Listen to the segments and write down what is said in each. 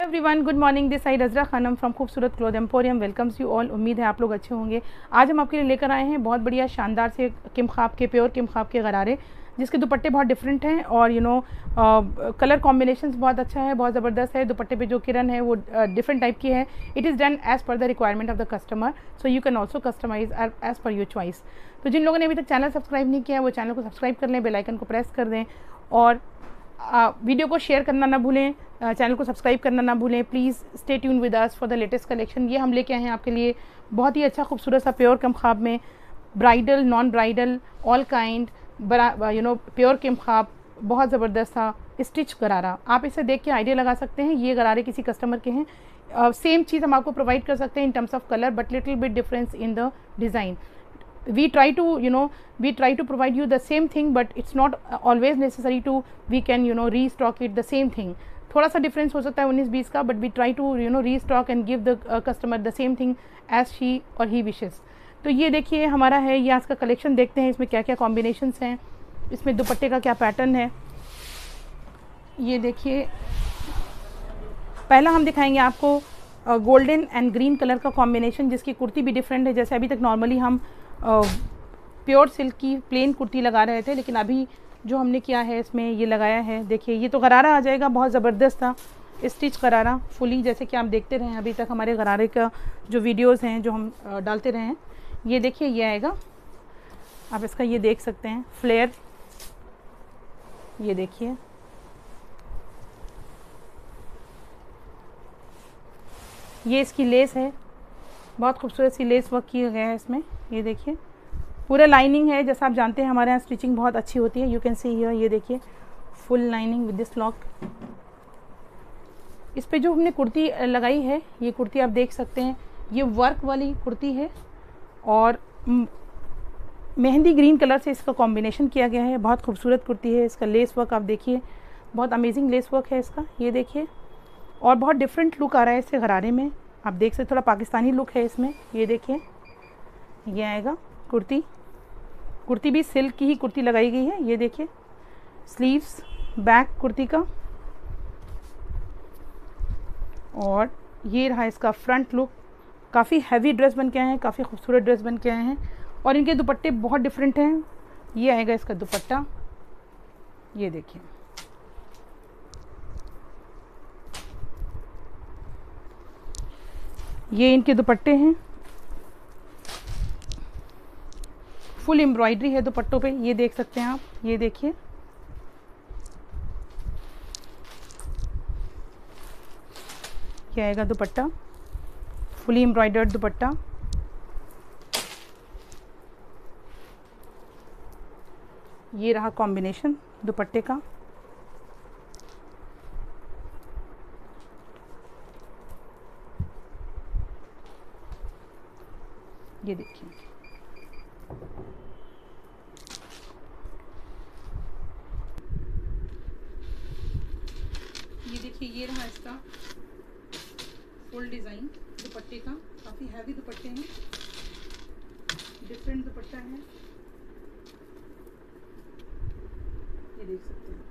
Everyone good morning this side Azra Khanam from Khoobsurat cloth emporium welcomes you all उम्मीद है आप लोग अच्छे होंगे आज हम आपके लिए लेकर आए हैं बहुत बढ़िया शानदार से किम खाब के प्योर किम खाब के गरारे जिसके दुपट्टे बहुत डिफरेंट हैं और यू नो कलर कॉम्बिनेशन बहुत अच्छा है बहुत ज़बरदस्त है दुपट्टे पे जो किरण है वो डिफरेंट टाइप की है it is done as per the requirement of the customer so you can also customise as per your choice तो जिन लोगों ने अभी तक चैनल सब्सक्राइब नहीं किया वो चैनल को सब्सक्राइब कर लें बेलाइकन को प्रेस कर दें और वीडियो को शेयर करना ना भूलें चैनल को सब्सक्राइब करना ना भूलें। Please stay tune with us for the latest collection ये हम लेके आए हैं आपके लिए बहुत ही अच्छा खूबसूरत सा प्योर कम खाब में। Bridal non bridal all kind you know pure किम खाब बहुत ज़बरदस्त था स्टिच गरारा। आप इसे देख के आइडिया लगा सकते हैं, ये गरारे किसी कस्टमर के हैं। सेम चीज़ हम आपको प्रोवाइड कर सकते हैं in terms of colour but little bit difference in the design we try to, you know, we try to provide you the same thing, but it's not always necessary to, we can, you know, restock it the same thing. थोड़ा सा difference हो सकता है उन्नीस बीस का but we try to you know restock and give the customer the same thing as she और he wishes तो ये देखिए हमारा है, ये आज का कलेक्शन देखते हैं, इसमें क्या क्या कॉम्बिनेशंस हैं, इसमें दुपट्टे का क्या पैटर्न है। ये देखिए, पहला हम दिखाएँगे आपको गोल्डन एंड ग्रीन कलर का कॉम्बिनेशन जिसकी कुर्ती भी डिफरेंट है, जैसे अभी तक नॉर्मली हम प्योर सिल्क की प्लेन कुर्ती लगा रहे थे, लेकिन अभी जो हमने किया है इसमें ये लगाया है। देखिए, ये तो गरारा आ जाएगा, बहुत ज़बरदस्त था। स्टिच गरारा, फुली जैसे कि आप देखते रहे, अभी तक हमारे गरारे का जो वीडियोस हैं, जो हम डालते रहे हैं ये देखिए, ये आएगा। आप इसका ये देख सकते हैं, फ्लेयर। ये देखिए। ये इसकी लेस है, बहुत खूबसूरत सी लेस वर्क किया गया है इसमें। ये देखिए। पूरा लाइनिंग है, जैसा आप जानते हैं, हमारे यहाँ स्टिचिंग बहुत अच्छी होती है। यू कैन सी हियर ये देखिए full lining with this lock इस पे जो हमने कुर्ती लगाई है, ये कुर्ती आप देख सकते हैं। ये वर्क वाली कुर्ती है और मेहंदी ग्रीन कलर से इसका कॉम्बिनेशन किया गया है। बहुत खूबसूरत कुर्ती है, इसका लेस वर्क आप देखिए। बहुत अमेजिंग लेस वर्क है इसका, ये देखिए। और बहुत डिफरेंट लुक आ रहा है इससे गरारे में। आप देख सकते थोड़ा पाकिस्तानी लुक है इसमें, ये देखिए। ये आएगा, कुर्ती। कुर्ती भी सिल्क की ही कुर्ती लगाई गई है, ये देखिए। स्लीव्स, बैक कुर्ती का। और ये रहा इसका फ्रंट लुक। काफ़ी हैवी ड्रेस बन के आए हैं, काफ़ी खूबसूरत ड्रेस बन के आए हैं। और इनके दुपट्टे बहुत डिफरेंट हैं। ये आएगा इसका दुपट्टा। ये देखिए। ये इनके दुपट्टे हैं। फुल एम्ब्रॉयडरी है दुपट्टों पे, ये देख सकते हैं आप, ये देखिए। ये आएगा दुपट्टा, फुली एम्ब्रॉयडर्ड दुपट्टा। ये रहा कॉम्बिनेशन दुपट्टे का। ये देखिए ये देखिए ये रहा इसका फुल डिज़ाइन दुपट्टे का। काफ़ी हैवी दुपट्टे हैं। डिफरेंट दुपट्टा है। ये देख सकते हैं।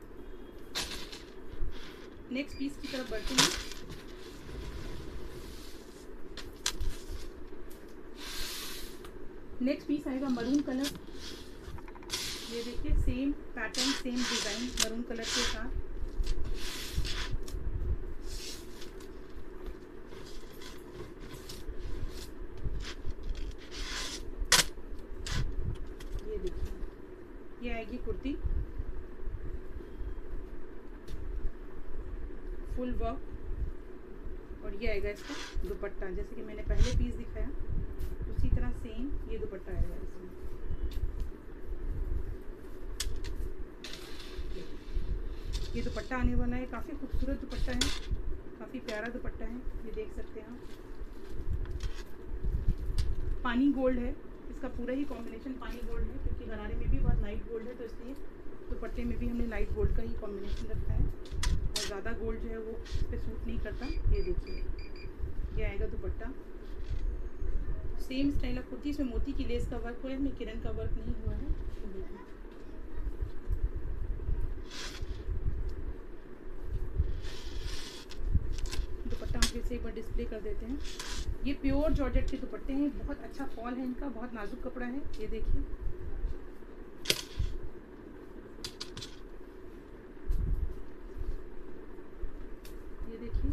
नेक्स्ट पीस की तरफ़ बढ़ते हैं। नेक्स्ट पीस आएगा मरून कलर ये देखिए same pattern same design maroon colour के साथ ये देखिए ये आएगी कुर्ती फुल वर्क और ये आएगा इसका दुपट्टा, जैसे कि मैंने पहले पीस दिखाया, उसी तरह सेम ये दुपट्टा आएगा इसमें। ये दुपट्टा आने वाला है, काफ़ी खूबसूरत दुपट्टा है, काफ़ी प्यारा दुपट्टा है, ये देख सकते हैं आप। पानी गोल्ड है, इसका पूरा ही कॉम्बिनेशन पानी गोल्ड है, क्योंकि गरारे में भी बहुत लाइट गोल्ड है तो इसलिए दुपट्टे में भी हमने लाइट गोल्ड का ही कॉम्बिनेशन रखा है। और ज़्यादा गोल्ड जो है वो इस पर सूट नहीं करता। ये देखिए, ये आएगा dupatta. Same style of kurti इसमें मोती की लेस का वर्क हुआ है किरण का वर्क नहीं हुआ है। फिर से एक बार डिस्प्ले कर देते हैं। ये प्योर जॉर्जेट के दुपट्टे हैं, बहुत अच्छा फॉल है इनका, बहुत नाजुक कपड़ा है। ये देखिए ये देखिए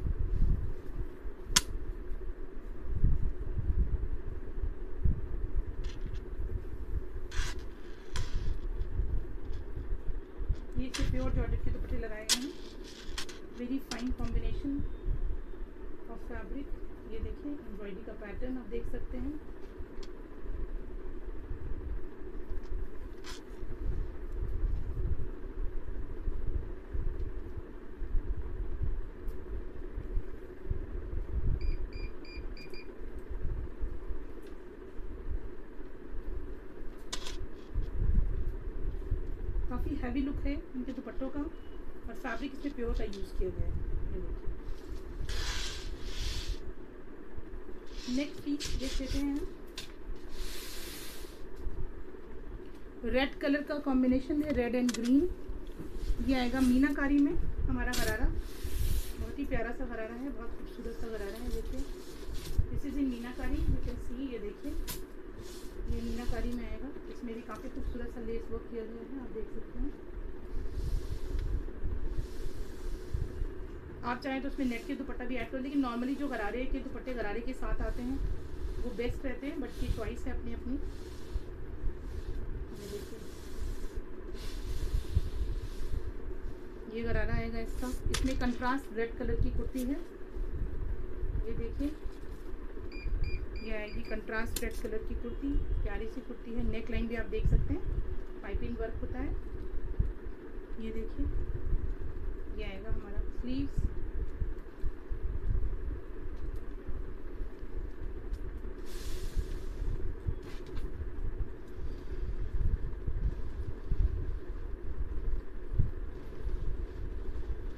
ये इसके प्योर जॉर्जेट के दुपट्टे लगाए गए हैं very fine combination of fabric ये देखिए एम्ब्रॉयडरी का पैटर्न आप देख सकते हैं काफ़ी हैवी लुक है इनके दुपट्टों का, और फैब्रिक इसमें प्योर का यूज़ किया गया है नेक्स्ट पीस देख लेते हैं रेड कलर का कॉम्बिनेशन है रेड एंड ग्रीन ये आएगा मीनाकारी में, हमारा गरारा बहुत ही प्यारा सा गरारा है, बहुत खूबसूरत सा गरारा है, देखिए। This is in meenakari you can see ये देखिए। ये मीनाकारी में आएगा। इसमें भी काफ़ी खूबसूरत सा लेस वर्क किया गया है, आप देख सकते हैं। आप चाहें तो उसमें नेट के दुपट्टा भी ऐड करो, लेकिन नॉर्मली जो गरारे के दुपट्टे गरारे के साथ आते हैं, वो बेस्ट रहते हैं बट ये चॉइस है अपनी अपनी। ये गरारा आएगा इसका। इसमें कंट्रास्ट रेड कलर की कुर्ती है। ये देखिए। ये आएगी कंट्रास्ट रेड कलर की कुर्ती, प्यारी सी कुर्ती है नेक लाइन भी आप देख सकते हैं पाइपिंग वर्क होता है। ये देखिए, ये आएगा हमारा स्लीव्स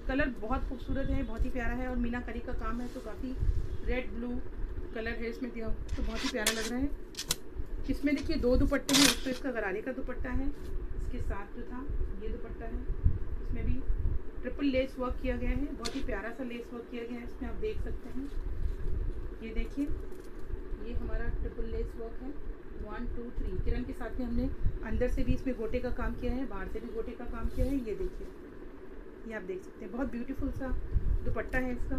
कलर बहुत खूबसूरत है, बहुत ही प्यारा है और मीनाकारी का काम है तो काफ़ी रेड ब्लू कलर है इसमें दिया तो बहुत ही प्यारा लग रहा है। इसमें देखिए दो दुपट्टे हैं, एक तो इसका गरारे का दुपट्टा है, इसके साथ जो था, ये दुपट्टा है। इसमें भी ट्रिपल लेस वर्क किया गया है, बहुत ही प्यारा सा लेस वर्क किया गया है, इसमें आप देख सकते हैं। ये देखिए, ये हमारा ट्रिपल लेस वर्क है वन टू थ्री किरण के साथ में हमने अंदर से भी इसमें गोटे का काम किया है, बाहर से भी गोटे का काम किया है, ये देखिए। ये आप देख सकते हैं, बहुत ब्यूटीफुल सा दुपट्टा है इसका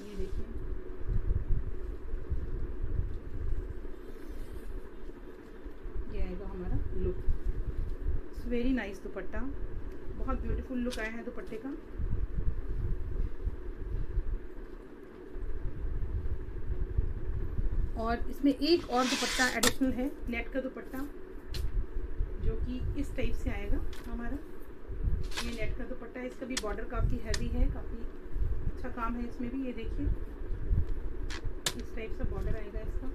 ये देखिए ये आएगा हमारा look it's very nice dupatta. बहुत ब्यूटीफुल लुक आया है दुपट्टे का। और इसमें एक और दुपट्टा एडिशनल है नेट का दुपट्टा, जो कि इस टाइप से आएगा हमारा। ये नेट का दुपट्टा है इसका भी बॉर्डर काफ़ी हैवी है, काफ़ी अच्छा काम है इसमें भी, ये देखिए। इस टाइप से बॉर्डर आएगा इसका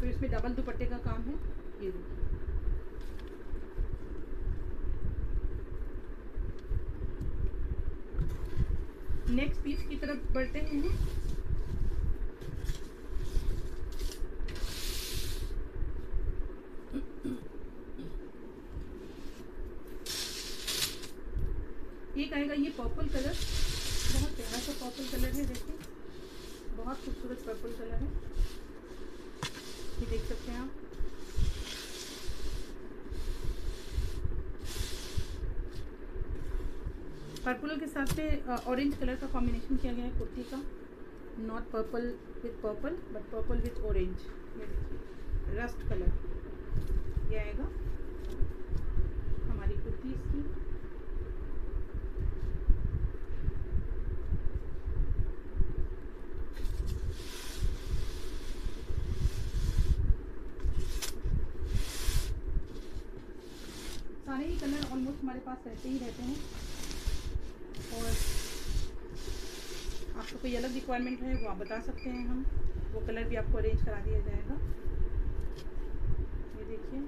तो इसमें डबल दुपट्टे का काम है। ये देखिए नेक्स्ट पीस की तरफ़ बढ़ते हैं हम एक आएगा ये पर्पल कलर बहुत प्यारा सा पर्पल कलर है देखिए बहुत खूबसूरत पर्पल कलर है ये देख सकते हैं आप पर्पल के साथ से ऑरेंज कलर का कॉम्बिनेशन किया गया है कुर्ती का। Not purple with purple but purple with orange rust colour ये आएगा हमारी कुर्ती इसकी। सारे ही कलर ऑलमोस्ट हमारे पास रहते ही रहते हैं और आपको कोई अलग रिक्वायरमेंट है वो आप बता सकते हैं हम। वो कलर भी आपको अरेंज करा दिया जाएगा। ये देखिए।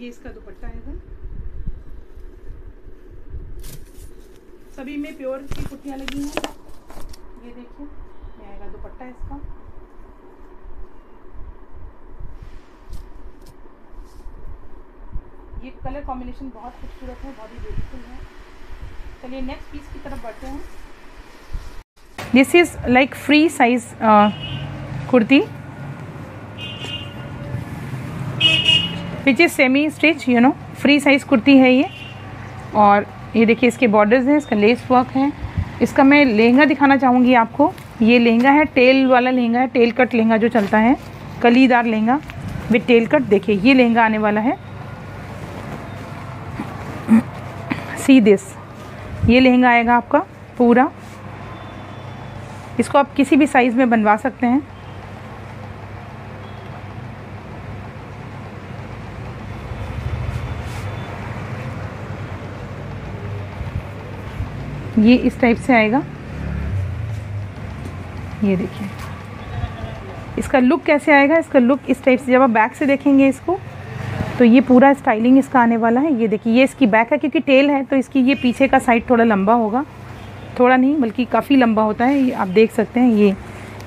ये इसका दुपट्टा आएगा सभी में प्योर की कुर्तियाँ लगी हैं। ये देखिए, ये आएगा दुपट्टा इसका। ये कलर कॉम्बिनेशन बहुत खूबसूरत है, बहुत ही ब्यूटीफुल है। चलिए नेक्स्ट पीस की तरफ़ बढ़ते हैं। This is like free size kurti which is semi stitch you know free size kurti है ये और ये देखिए, इसके बॉर्डर्स हैं, इसका लेस वर्क है। इसका मैं लहंगा दिखाना चाहूँगी आपको। ये लहंगा है टेल वाला लहंगा है टेल कट लहंगा जो चलता है। कलीदार लहंगा विथ टेल कट देखिए, ये लहंगा आने वाला है। सी दिस ये लहंगा आएगा आपका पूरा। इसको आप किसी भी साइज़ में बनवा सकते हैं। ये इस टाइप से आएगा। ये देखिए। इसका लुक कैसे आएगा? इसका लुक इस टाइप से, जब आप बैक से देखेंगे इसको तो ये पूरा स्टाइलिंग इसका आने वाला है। ये देखिए, ये इसकी बैक है, क्योंकि टेल है तो इसकी ये पीछे का साइड थोड़ा लंबा होगा। थोड़ा नहीं, बल्कि काफ़ी लंबा होता है आप देख सकते हैं, ये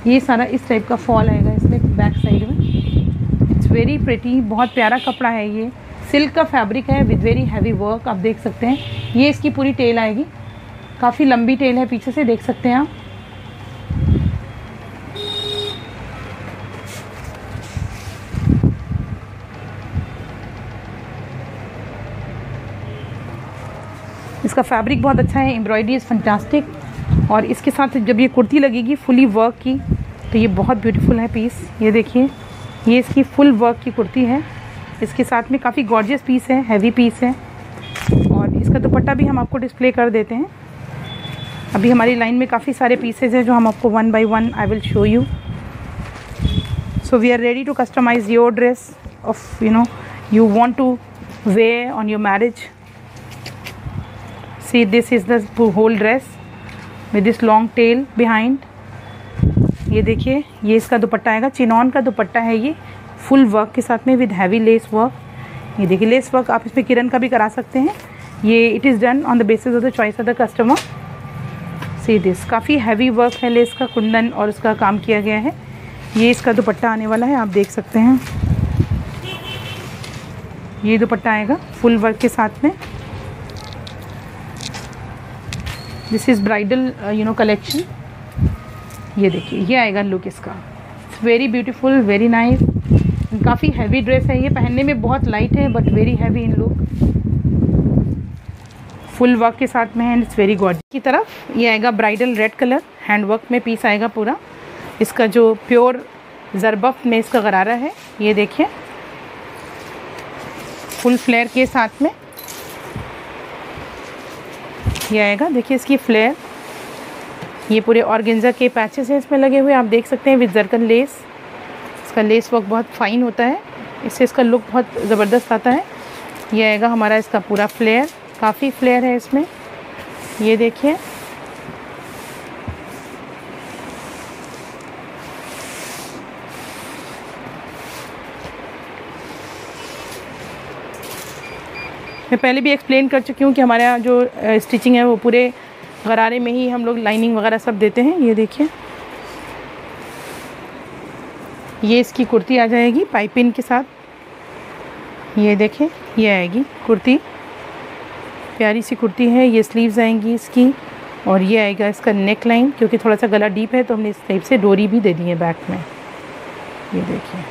ये सारा इस टाइप का फॉल आएगा इसमें बैक साइड में। इट्स वेरी प्रिटी बहुत प्यारा कपड़ा है ये। सिल्क का फैब्रिक है विद वेरी हैवी वर्क आप देख सकते हैं। ये इसकी पूरी टेल आएगी। काफ़ी लंबी टेल है पीछे से, देख सकते हैं आप। इसका फैब्रिक बहुत अच्छा है एम्ब्रॉयडरी इज़ फंटास्टिक और इसके साथ जब ये कुर्ती लगेगी फुली वर्क की तो ये बहुत ब्यूटीफुल है पीस ये देखिए, ये इसकी फुल वर्क की कुर्ती है. इसके साथ में काफ़ी गॉर्जियस पीस है हैवी पीस है. और इसका दुपट्टा भी हम आपको डिस्प्ले कर देते हैं. अभी हमारी लाइन में काफ़ी सारे पीसेज हैं जो हम आपको one by one I will show you so we are ready to customise your dress of you know you want to wear on your marriage see, this is the whole dress with this long tail behind. ये देखिए, ये इसका दुपट्टा आएगा, chinon का दुपट्टा है ये full work के साथ में विद हैवी लेस वर्क ये देखिए लेस वर्क आप इसमें किरण का भी करा सकते हैं। ये it is done on the basis of the choice of the customer see this काफ़ी हैवी वर्क है लेस का, कुंदन और उसका काम किया गया है। ये इसका दुपट्टा आने वाला है, आप देख सकते हैं। ये दुपट्टा आएगा फुल वर्क के साथ में। This is bridal you know collection ये देखिए, ये आएगा लुक इसका। वेरी ब्यूटीफुल वेरी नाइस काफ़ी हैवी ड्रेस है ये। पहनने में बहुत लाइट है but very heavy in look full work के साथ में है एंड इट्स वेरी गॉड की तरफ़ ये आएगा bridal red colour hand work में पीस आएगा पूरा। इसका जो प्योर जरबफ में इसका गरारा है, ये देखिए। फुल फ्लेयर के साथ में। ये आएगा। देखिए इसकी फ्लेयर ये पूरे ऑर्गेंजा के पैचेस हैं, इसमें लगे हुए। आप देख सकते हैं विद जरकन लेस इसका लेस वर्क बहुत फाइन होता है। इससे इसका लुक बहुत ज़बरदस्त आता है। ये आएगा हमारा इसका पूरा फ्लेयर काफ़ी फ्लेयर है इसमें। ये देखिए। मैं पहले भी एक्सप्लेन कर चुकी हूँ कि हमारे यहाँ जो स्टिचिंग है वो पूरे गरारे में ही हम लोग लाइनिंग वगैरह सब देते हैं। ये देखिए। ये इसकी कुर्ती आ जाएगी पाइपिन के साथ। ये देखें, ये आएगी कुर्ती। प्यारी सी कुर्ती है, ये स्लीव्स आएँगी इसकी और ये आएगा इसका नेक लाइन क्योंकि थोड़ा सा गला डीप है तो हमने इस टाइप से डोरी भी दे दी है बैक में। ये देखिए।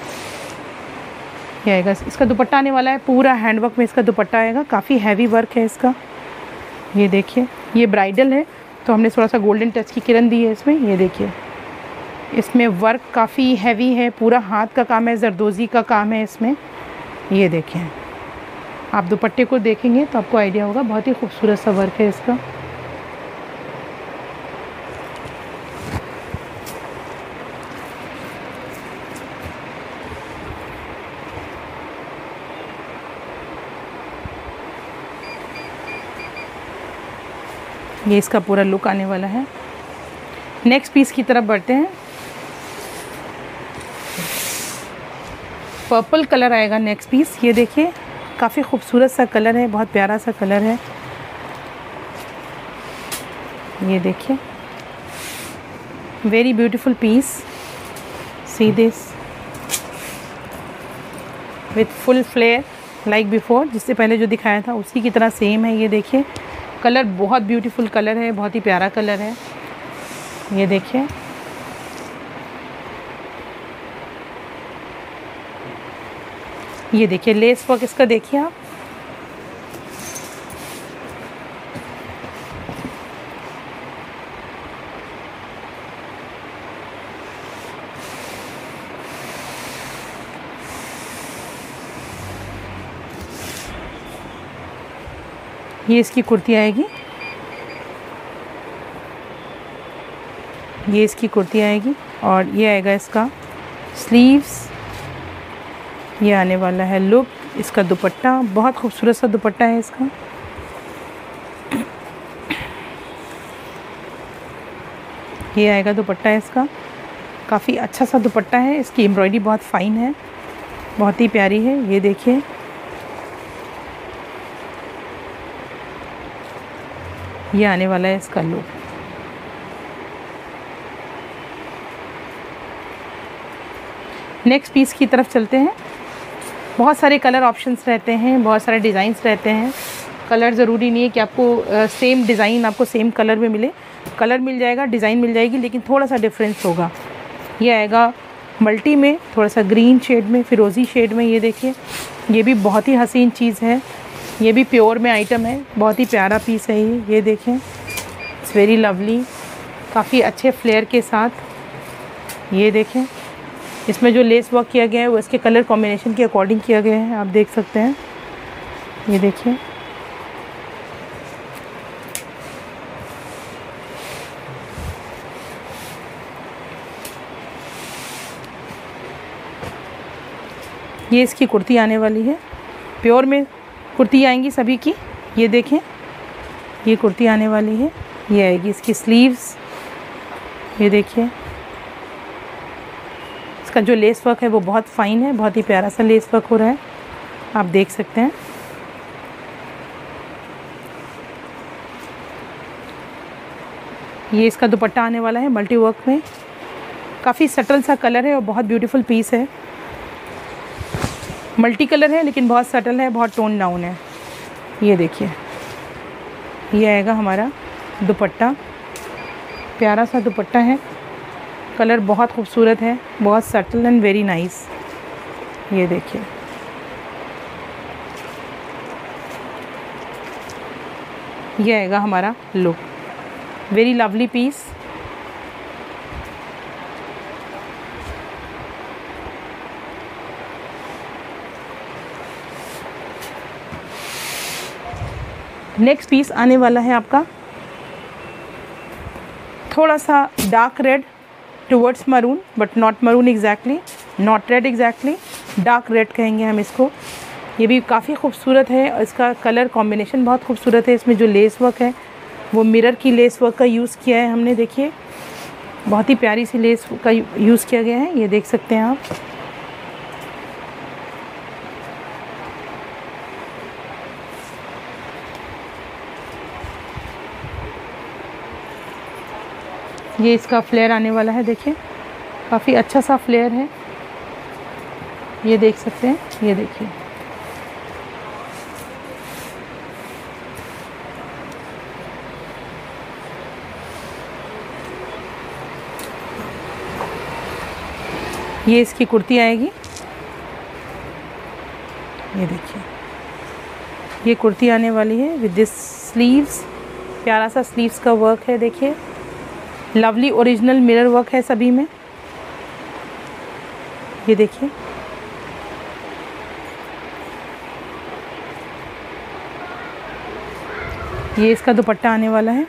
ये आएगा। इसका दुपट्टा आने वाला है, पूरा हैंडवर्क में इसका दुपट्टा आएगा। काफ़ी हैवी वर्क है इसका। ये देखिए, ये ब्राइडल है तो हमने थोड़ा सा गोल्डन टच की किरण दी है इसमें। ये देखिए, इसमें वर्क काफ़ी हैवी है, पूरा हाथ का काम है, जरदोज़ी का काम है इसमें। ये देखें आप दुपट्टे को देखेंगे तो आपको आइडिया होगा, बहुत ही खूबसूरत सा वर्क है इसका। ये इसका पूरा लुक आने वाला है। नेक्स्ट पीस की तरफ़ बढ़ते हैं। पर्पल कलर आएगा नेक्स्ट पीस ये देखिए, काफ़ी खूबसूरत सा कलर है, बहुत प्यारा सा कलर है। ये देखिए। Very beautiful piece see this with full flare like before जिससे पहले जो दिखाया था, उसी की तरह सेम है। ये देखिए। कलर बहुत ब्यूटीफुल कलर है, बहुत ही प्यारा कलर है। ये देखिए। ये देखिए, लेस वर्क इसका देखिए आप। ये इसकी कुर्ती आएगी। ये इसकी कुर्ती आएगी और ये आएगा इसका स्लीव्स ये आने वाला है लुक इसका दुपट्टा, बहुत खूबसूरत सा दुपट्टा है इसका। ये आएगा दुपट्टा इसका। काफ़ी अच्छा सा दुपट्टा है, इसकी एम्ब्रॉयडरी बहुत फ़ाइन है, बहुत ही प्यारी है, ये देखिए। ये आने वाला है इसका लुक नेक्स्ट पीस की तरफ़ चलते हैं। बहुत सारे कलर ऑप्शंस रहते हैं, बहुत सारे डिज़ाइंस रहते हैं। कलर ज़रूरी नहीं है कि आपको सेम डिज़ाइन आपको सेम कलर में मिले। कलर मिल जाएगा डिज़ाइन मिल जाएगी, लेकिन थोड़ा सा डिफरेंस होगा। ये आएगा मल्टी में, थोड़ा सा ग्रीन शेड में, फिरोज़ी शेड में, ये देखिए। ये भी बहुत ही हसीन चीज़ है। ये भी प्योर में आइटम है। बहुत ही प्यारा पीस है ये। ये देखें। इट्स वेरी लवली काफ़ी अच्छे फ्लेयर के साथ। ये देखें। इसमें जो लेस वर्क किया गया है, वो इसके कलर कॉम्बिनेशन के अकॉर्डिंग किया गया है। आप देख सकते हैं। ये देखिए ये इसकी कुर्ती आने वाली है। प्योर में कुर्ती आएँगी सभी की। ये देखें, ये कुर्ती आने वाली है, ये आएगी इसकी स्लीव्स ये देखिए, इसका जो लेस वर्क है वो बहुत फ़ाइन है, बहुत ही प्यारा सा लेस वर्क हो रहा है। आप देख सकते हैं। ये इसका दुपट्टा आने वाला है मल्टी वर्क में। काफ़ी सटल सा कलर है और बहुत ब्यूटीफुल पीस है। मल्टी कलर है, लेकिन बहुत सटल है, बहुत टोन डाउन है। ये देखिए। ये आएगा हमारा दुपट्टा। प्यारा सा दुपट्टा है। कलर बहुत खूबसूरत है, बहुत सटल एंड वेरी नाइस ये देखिए। ये आएगा हमारा look very lovely piece next piece आने वाला है आपका। थोड़ा सा dark red towards maroon but not maroon exactly not red exactly dark red कहेंगे हम इसको। ये भी काफ़ी खूबसूरत है और इसका कलर कॉम्बिनेशन बहुत खूबसूरत है। इसमें जो लेस वर्क है, वो मिरर की लेस वर्क का यूज़ किया है हमने, देखिए। बहुत ही प्यारी सी लेस का यूज़ किया गया है, ये देख सकते हैं आप। ये इसका फ्लेयर आने वाला है, देखिए। काफ़ी अच्छा सा फ्लेयर है। ये देख सकते हैं, ये देखिए। ये इसकी कुर्ती आएगी। ये देखिए। ये कुर्ती आने वाली है विद दिस स्लीव्स प्यारा सा स्लीव्स का वर्क है, देखिए। लवली ओरिजिनल मिरर वर्क है सभी में। ये देखिए। ये इसका दुपट्टा आने वाला है।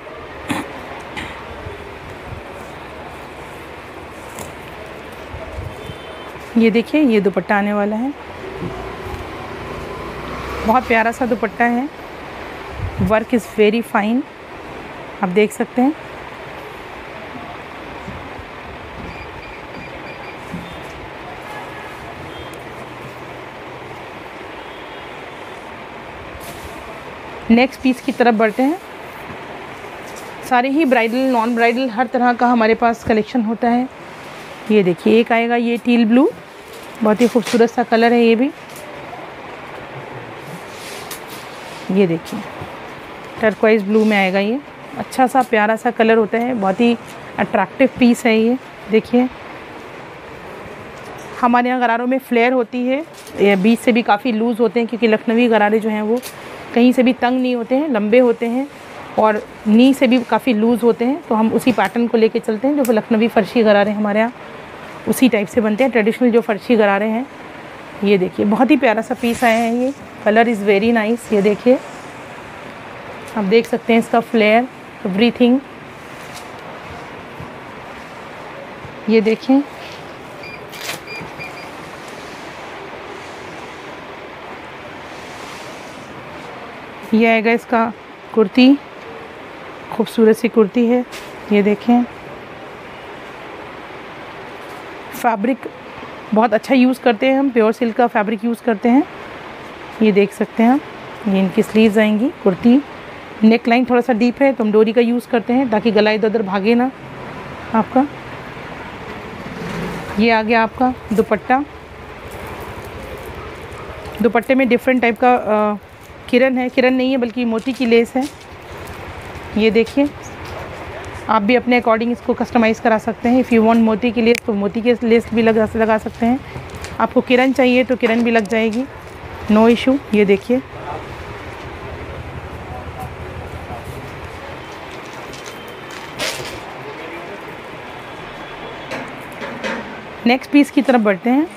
ये देखिए, ये दुपट्टा आने वाला है। बहुत प्यारा सा दुपट्टा है। वर्क इज़ वेरी फाइन आप देख सकते हैं। नेक्स्ट पीस की तरफ़ बढ़ते हैं। सारे ही ब्राइडल नॉन ब्राइडल हर तरह का हमारे पास कलेक्शन होता है। ये देखिए, एक आएगा, ये टील ब्लू बहुत ही खूबसूरत सा कलर है ये भी। ये देखिए टर्कवाइज ब्लू में आएगा ये। अच्छा सा, प्यारा सा कलर होता है, बहुत ही अट्रैक्टिव पीस है ये। देखिए, हमारे यहाँ गरारों में फ्लेयर होती है। ये बीच से भी काफ़ी लूज़ होते हैं, क्योंकि लखनवी गरारे जो हैं वो कहीं से भी तंग नहीं होते हैं, लंबे होते हैं और नी से भी काफ़ी लूज़ होते हैं तो हम उसी पैटर्न को लेके चलते हैं जो लखनवी फ़र्शी गरारे हमारे यहाँ। उसी टाइप से बनते हैं ट्रेडिशनल जो फ़र्शी गरारे हैं। ये देखिए, बहुत ही प्यारा सा पीस आया है ये। कलर इज़ वेरी नाइस ये देखिए। आप देख सकते हैं इसका फ्लेयर एवरीथिंग ये देखें ये आएगा इसका कुर्ती। खूबसूरत सी कुर्ती है। ये देखें। फैब्रिक बहुत अच्छा यूज़ करते हैं हम प्योर सिल्क का फैब्रिक यूज़ करते हैं। ये देख सकते हैं हम ये इनकी स्लीव्स आएँगी कुर्ती। नेक लाइन थोड़ा सा डीप है तो हम डोरी का यूज़ करते हैं ताकि गला इधर उधर भागे ना आपका। ये आ गया आपका दुपट्टा। दुपट्टे में डिफरेंट टाइप का आ, किरण है। किरण नहीं है, बल्कि मोती की लेस है। ये देखिए। आप भी अपने अकॉर्डिंग इसको कस्टमाइज़ करा सकते हैं। इफ़ यू वांट मोती की लेस तो मोती के लेस भी लगा लगा सकते हैं। आपको किरण चाहिए तो किरण भी लग जाएगी। नो इशू ये देखिए। नेक्स्ट पीस की तरफ़ बढ़ते हैं।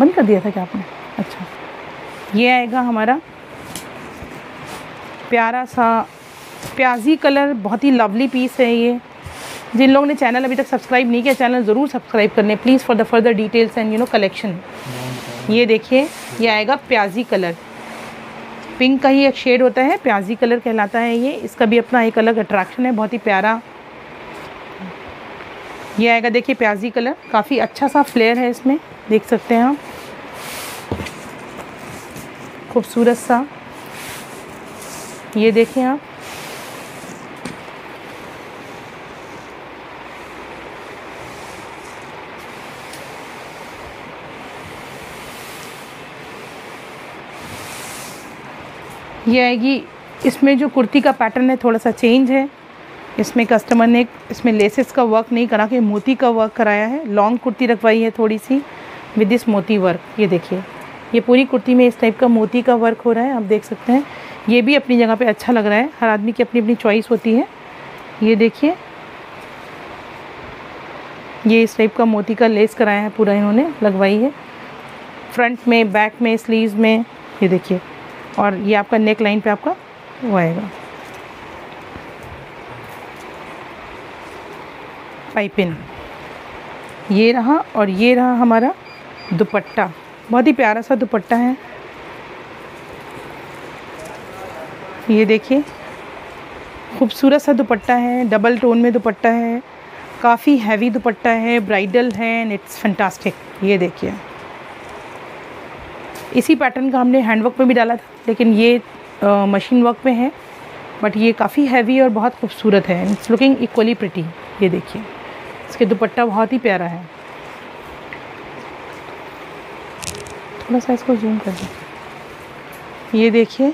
बंद कर दिया था क्या आपने? अच्छा। ये आएगा हमारा प्यारा सा, प्याजी कलर, बहुत ही लवली पीस है ये। जिन लोगों ने चैनल अभी तक सब्सक्राइब नहीं किया चैनल ज़रूर सब्सक्राइब कर लें please for the further details and you know collection ये देखिए, ये आएगा प्याजी कलर। पिंक का ही एक शेड होता है, प्याजी कलर कहलाता है ये। इसका भी अपना एक अलग अट्रैक्शन है, बहुत ही प्यारा। ये आएगा, देखिए, प्याजी कलर। काफ़ी अच्छा सा फ्लेयर है इसमें, देख सकते हैं आप। खूबसूरत सा। ये देखें आप। ये आएगी, इसमें जो कुर्ती का पैटर्न है, थोड़ा सा चेंज है। इसमें कस्टमर ने, इसमें लेसेस का वर्क नहीं करा, के मोती का वर्क कराया है। लॉन्ग कुर्ती रखवाई है थोड़ी सी। विद दिस मोती वर्क ये देखिए। ये पूरी कुर्ती में इस टाइप का मोती का वर्क हो रहा है, आप देख सकते हैं। ये भी अपनी जगह पे अच्छा लग रहा है। हर आदमी की अपनी अपनी चॉइस होती है। ये देखिए। ये इस टाइप का मोती का लेस कराया है पूरा इन्होंने, लगवाई है। फ्रंट में बैक में स्लीव्स में, ये देखिए। और ये आपका नेक लाइन पे आपका वो आएगा। पाइपिन ये रहा और ये रहा हमारा दुपट्टा। बहुत ही प्यारा सा दुपट्टा है। ये देखिए खूबसूरत सा दुपट्टा है डबल टोन में दुपट्टा है काफ़ी हैवी दुपट्टा है ब्राइडल है एंड इट्स फंटास्टिक ये देखिए। इसी पैटर्न का हमने हैंडवर्क में भी डाला था लेकिन ये आ, मशीन वर्क में है बट ये काफ़ी हैवी और बहुत खूबसूरत है। इट्स लुकिंग इक्वली प्रिटी ये देखिए इसके दुपट्टा बहुत ही प्यारा है। थोड़ा सा इसको जूम कर दें। ये देखिए।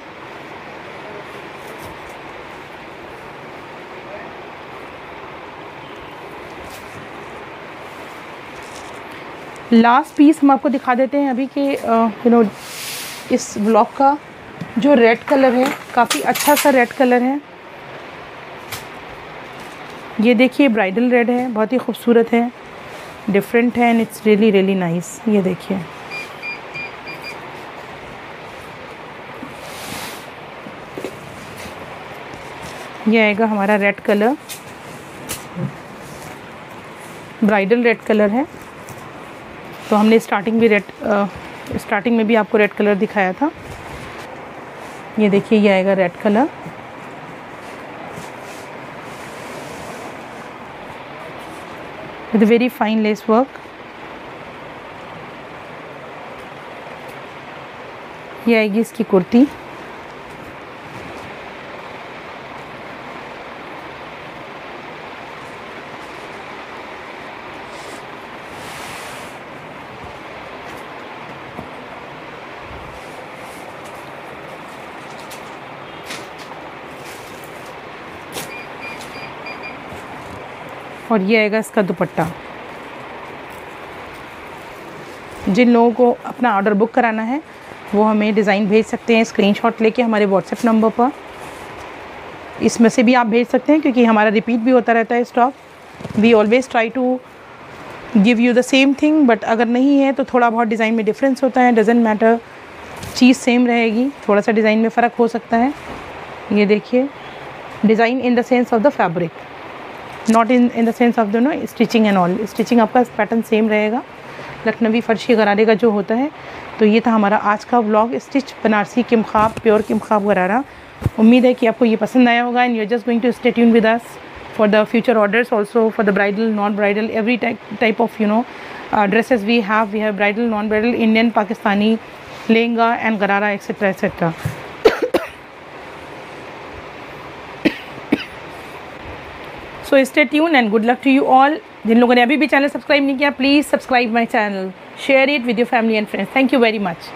लास्ट पीस हम आपको दिखा देते हैं अभी के यू नो इस ब्लॉक का जो रेड कलर है, काफ़ी अच्छा सा रेड कलर है। ये देखिए ब्राइडल रेड है, बहुत ही खूबसूरत है डिफरेंट है and it's really really nice ये देखिए। ये आएगा हमारा red colour bridal red colour है। तो हमने स्टार्टिंग भी रेड स्टार्टिंग में भी आपको रेड कलर दिखाया था। ये देखिए, ये आएगा red colour with very fine lace work ये आएगी इसकी कुर्ती। और ये आएगा इसका दुपट्टा। जिन लोगों को अपना ऑर्डर बुक कराना है, वो हमें डिज़ाइन भेज सकते हैं स्क्रीनशॉट लेके हमारे व्हाट्सएप नंबर पर। इसमें से भी आप भेज सकते हैं क्योंकि हमारा रिपीट भी होता रहता है stock we always try to give you the same thing but अगर नहीं है तो थोड़ा बहुत डिज़ाइन में डिफरेंस होता है डजेंट मैटर चीज़ सेम रहेगी, थोड़ा सा डिज़ाइन में फ़र्क हो सकता है। ये देखिए design in the sense of the fabric not in in the sense of the no stitching and all stitching आपका पैटर्न सेम रहेगा। लखनवी फर्शी गरारे का जो होता है तो ये था हमारा आज का व्लॉग स्टिच बनारसी किमखाब प्योर किमखाब गरारा उम्मीद है कि आपको ये पसंद आया होगा and you just going to stay tune with us for the future orders also for the bridal non bridal every type of you know dresses we have we have bridal non bridal Indian Pakistani lehenga and gharara etcetera etcetera so stay tune and good luck to you all जिन लोगों ने अभी भी channel subscribe नहीं किया please subscribe my channel share it with your family and friends thank you very much